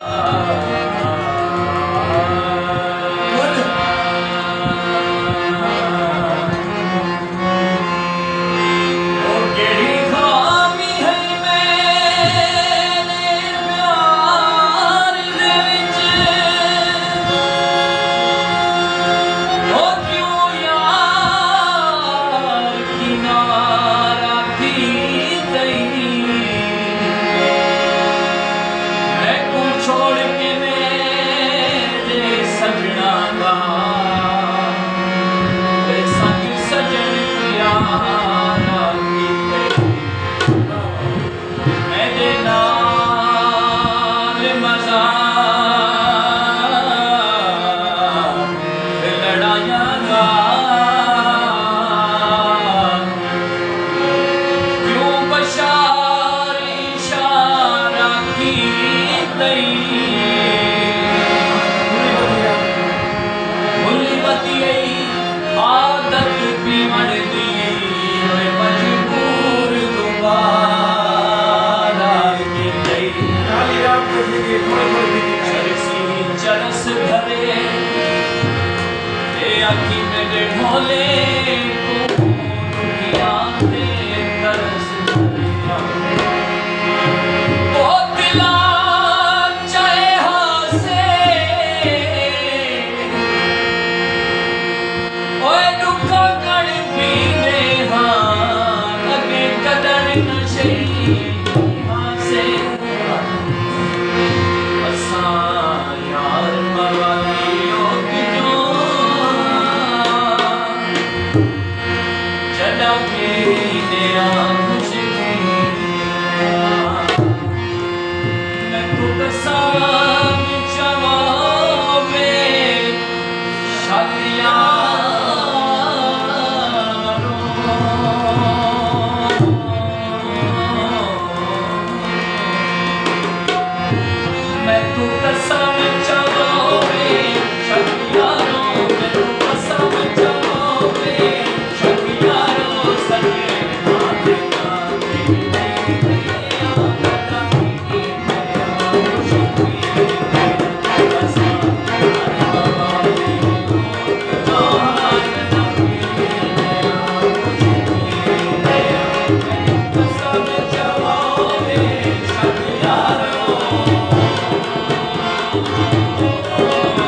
Thank you.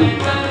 स